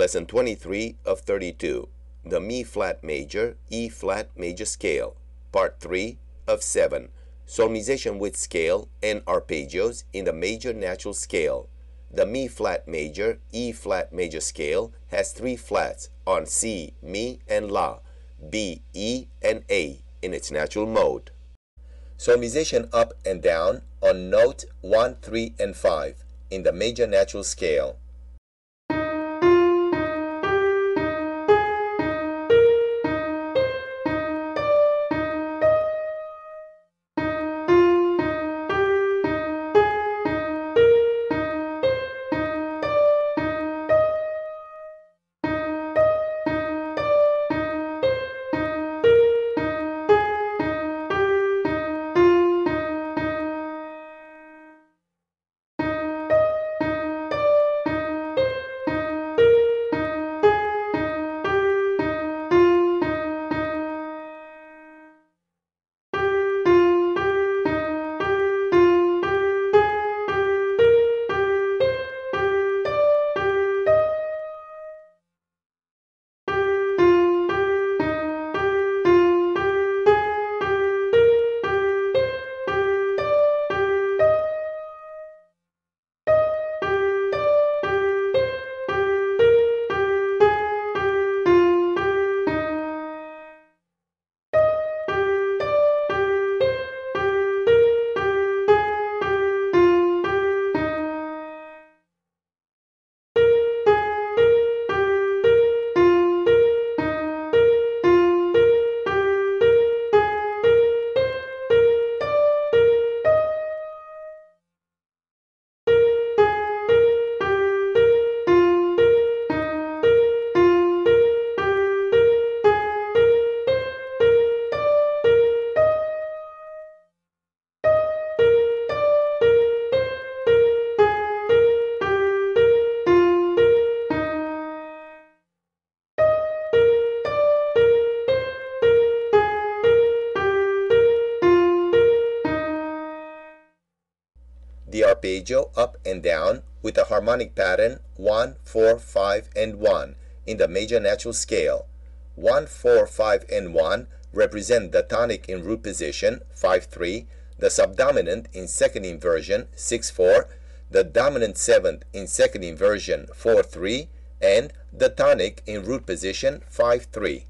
Lesson 23 of 32, the Mi flat major, E flat major scale, Part 3 of 7, solmization with scale and arpeggios in the major natural scale. The Mi flat major, E flat major scale has three flats on Si, Mi, and La, B, E, and A in its natural mode. Solmization up and down on note 1, 3, and 5 in the major natural scale. Arpeggio up and down with a harmonic pattern 1, 4, 5, and 1 in the major natural scale. 1, 4, 5, and 1 represent the tonic in root position 5, 3, the subdominant in second inversion 6, 4, the dominant seventh in second inversion 4, 3, and the tonic in root position 5, 3.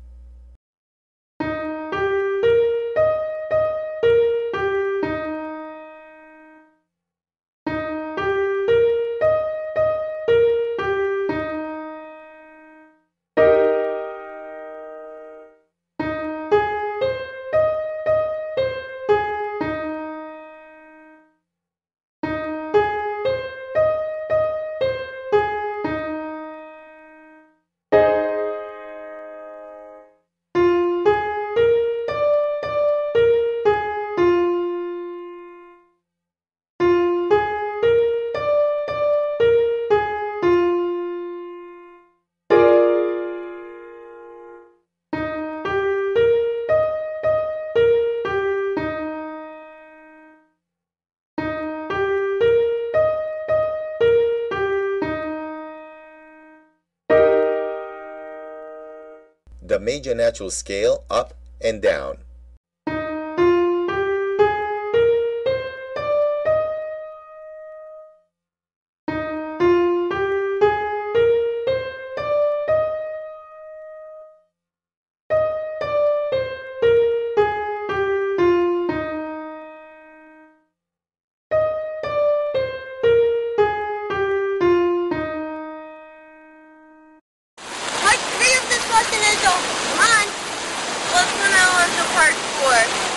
The major natural scale up and down. Over. Come on. Let's go now on to part four.